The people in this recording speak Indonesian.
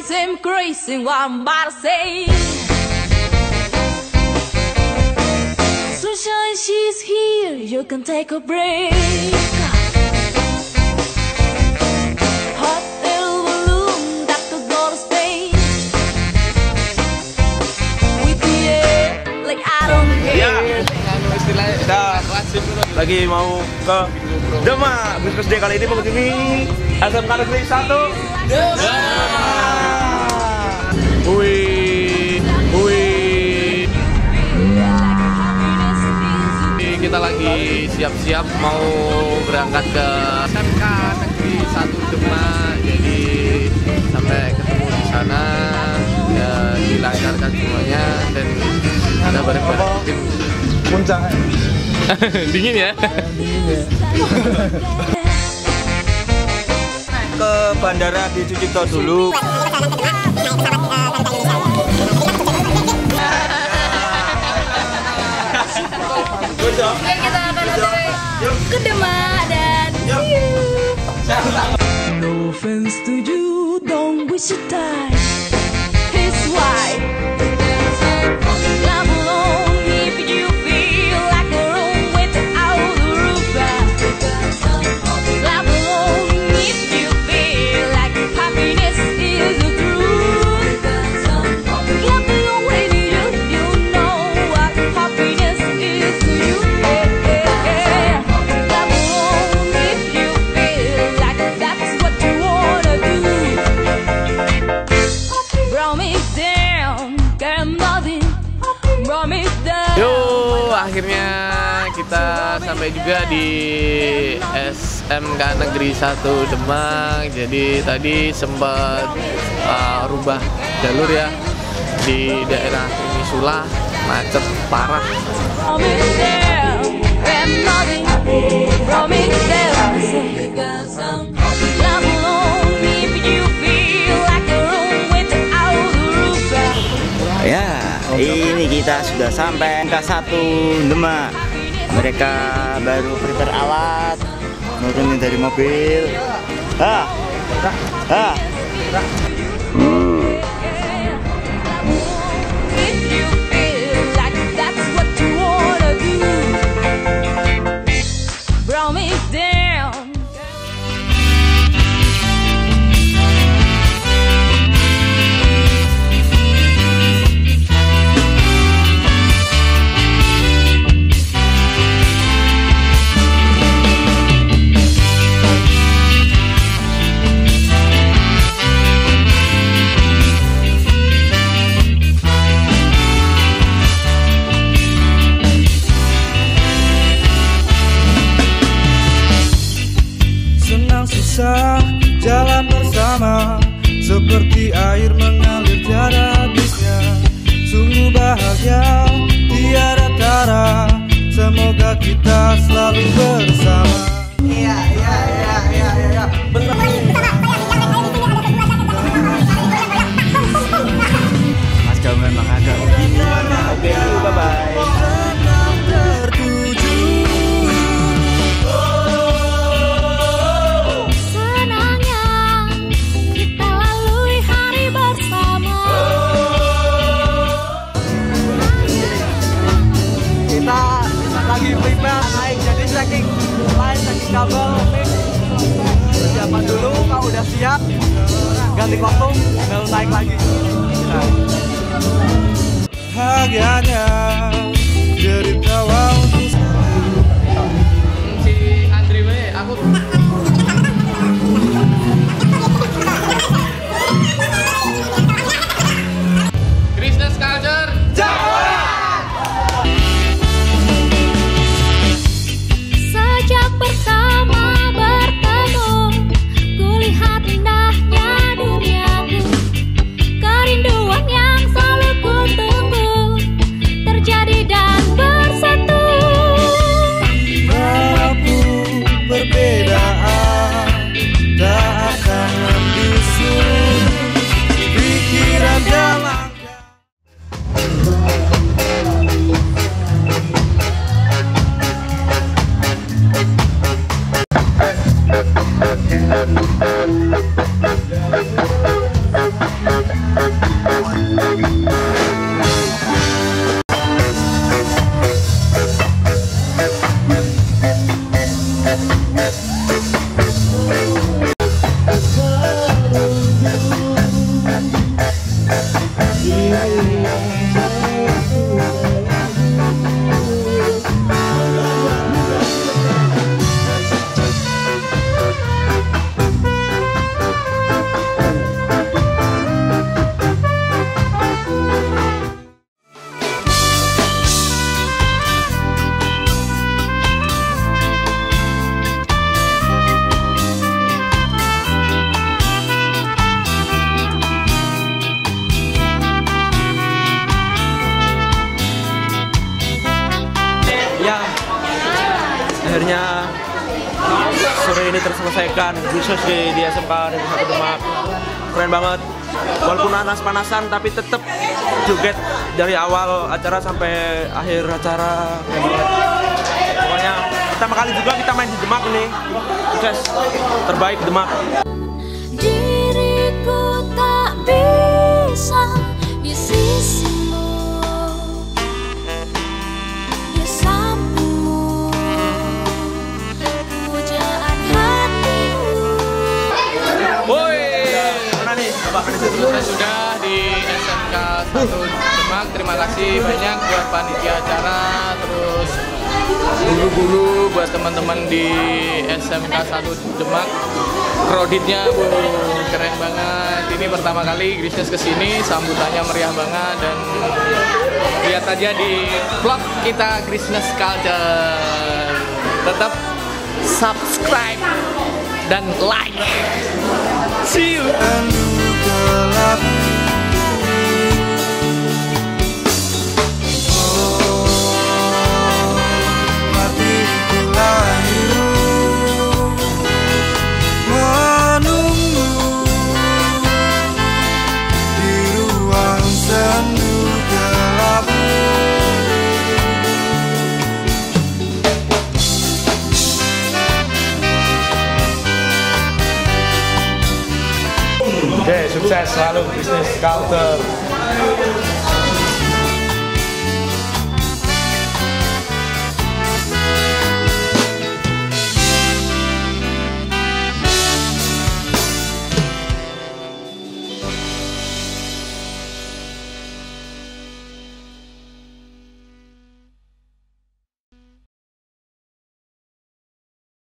drives him crazy. What I'm about to say. Sunshine, she's here. You can take a break. Hot air balloon that could go to space. With the air, like I don't care. kita lagi mau ke Demak. Bisnis Day kali ini mengunjungi SMK Negeri 1 Demak. Lagi siap-siap mau berangkat ke SMK Negeri 1 Demak. Jadi sampai ketemu di sana ya dilancarkan semuanya dan ada bareng-bareng tim. Puncak. Dingin ya? Ke bandara di Sucipto dulu. should die. Yo, akhirnya kita sampai juga di SMK Negeri 1 Demak. Jadi tadi sempat uh, rubah jalur ya di daerah Misula macet parah. Ini kita sudah sampai ke satu Demak. Mereka baru prepare alat, nurunin dari mobil. Ah, ah. ayırma lagi prepare naik jadi checking line, checking kabel, mic Persiapan dulu, kalau udah siap. Ganti kostum, baru naik lagi. Bahagianya. Derita akhirnya sore ini terselesaikan. Bisnis di, di SMK Negeri 1 Demak. Keren banget. Walaupun panas-panasan tapi tetap joget dari awal acara sampai akhir acara. Keren banget. Pokoknya pertama kali juga kita main di Demak ini. Sukses terbaik Demak. Diriku tak bisa di sisimu Selesai sudah di SMK 1 Demak. Terima kasih banyak buat panitia acara, terus guru-guru buat teman-teman di SMK 1 Demak. Kreditnya, bu, keren banget. Ini pertama kali Grisnes ke sini, sambutannya meriah banget dan lihat aja di vlog kita Grisnes Culture. Tetap subscribe dan like. See you. love sukses selalu bisnis culture.